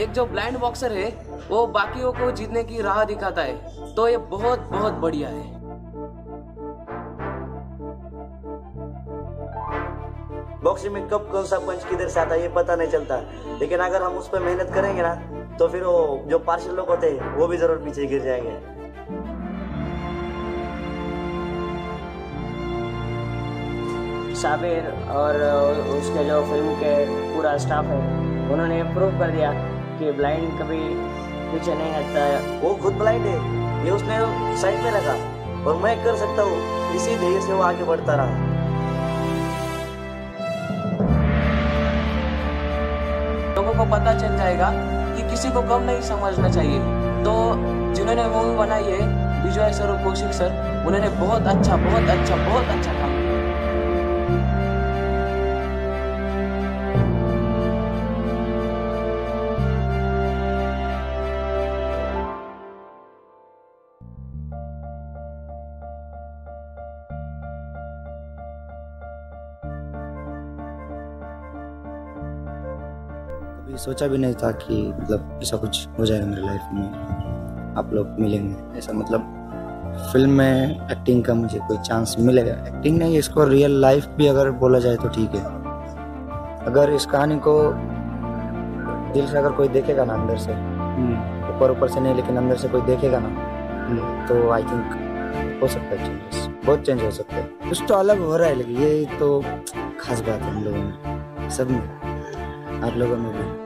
एक जो blind boxer है वो बाकियों को जीतने की राह दिखाता है। तो ये बहुत बहुत बढ़िया है। बॉक्सिंग में कब कौन सा पंच किधर से आता है ये पता नहीं चलता। लेकिन अगर हम उस पर मेहनत करेंगे ना तो फिर वो जो पार्षल लोग होते हैं वो भी ज़रूर पीछे गिर जाएँगे। साबिर और उसके जो फ़िल्म के पूरा स्टाफ है उन्होंने प्रूव कर दिया कि ब्लाइंड कभी पीछे नहीं हटता है। वो खुद ब्लाइंड है। ये उसने साइड में रखा। और मैं कर सकता हूँ। इसी ध्येय से वो आगे बढ़ता रहा। लोगों को पता चल जाएगा कि किसी को कम नहीं समझना चाहिए। तो जिन्होंने मूवी बनाई है, विजय सर और कौशिक सर, उन्होंने बहुत अच्छा बहुत अच्छा बहुत अच्छा कभी सोचा भी नहीं था कि मतलब ऐसा कुछ हो जाएगा मेरी लाइफ में। आप लोग मिलेंगे। ऐसा मतलब फ़िल्म में एक्टिंग का मुझे कोई चांस मिलेगा। एक्टिंग नहीं इसको रियल लाइफ भी अगर बोला जाए तो ठीक है। अगर इस कहानी को दिल से अगर कोई देखेगा ना अंदर से ऊपर ऊपर से नहीं लेकिन अंदर से कोई देखेगा ना तो आई थिंक हो सकता है चेंजेस बहुत चेंज हो सकता है। कुछ तो अलग हो रहा है लेकिन ये तो खास बात है हम लोगों में सब में आप लोगों में भी।